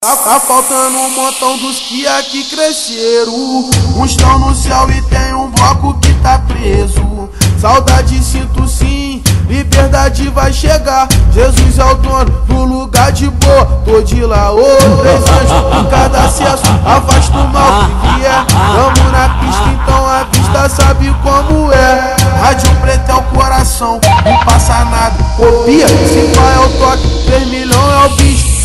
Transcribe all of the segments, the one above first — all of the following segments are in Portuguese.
Tá, tá, faltando um montão dos que aqui cresceram. Uns estão no céu e tem um bloco que tá preso. Saudade sinto sim, liberdade vai chegar. Jesus é o dono do lugar de boa. Tô de lá, ô três anjos em cada acesso. Afasta o mal que vier. Tamo na pista, então a vista sabe como é. Rádio preto é o coração, não passa nada. Copia, se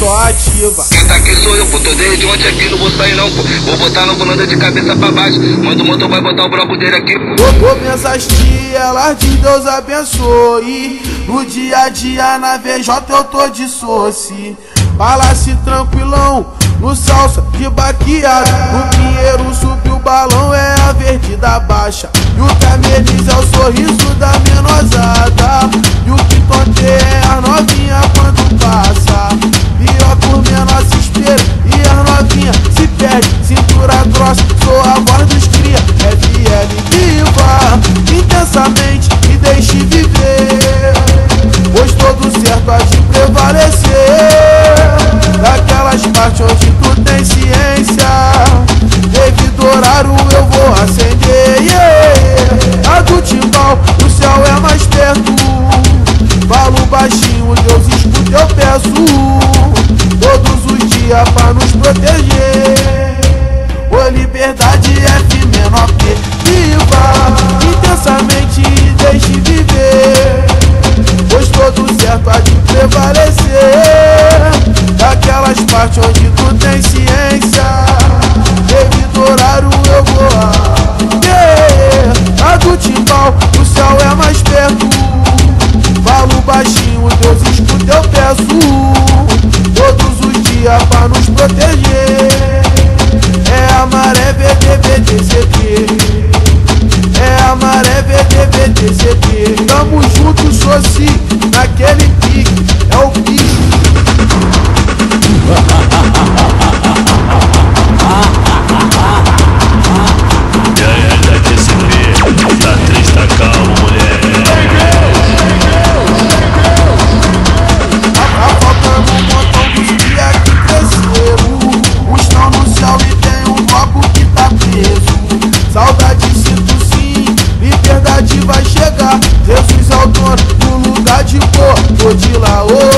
só ativa. Quem tá aqui sou eu, pô, tô desde ontem aqui, não vou sair não, pô. Vou botar no volante de cabeça pra baixo. Manda o motor, vai botar o bloco dele aqui. Vou essas elas de Deus abençoe. No dia a dia na VJ eu tô de soci. Palácio tranquilão, no salsa de baqueado. No Pinheiro subiu o balão, é a verde da baixa. E o Cameliz é o sorriso da menosada. E o que é a novinha tu tem ciência. Devido horário eu vou acender. Yeah. A do timbal, o céu é mais perto. Falo baixinho, Deus escuta, eu peço dia pra nos proteger. Ô liberdade F Vou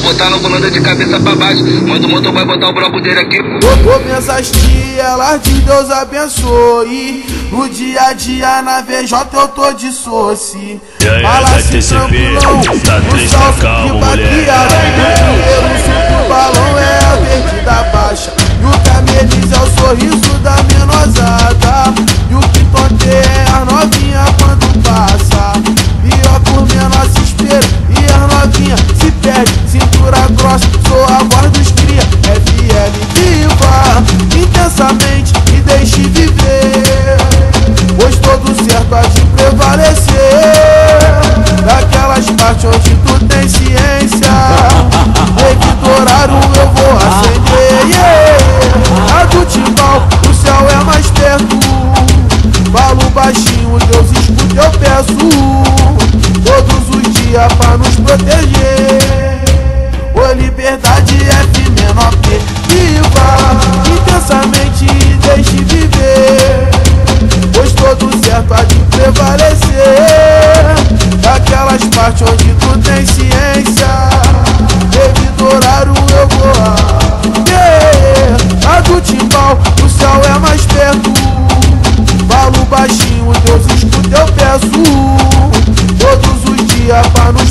botar no volante de cabeça pra baixo. Manda o motor, vai botar o bloco dele aqui. Vou essas elas de Deus abençoe. No dia a dia na VJ eu tô de soci. Palácio tranquilão, no salto de baqueado. O suco balão é a verde da baixa. Todos os os dias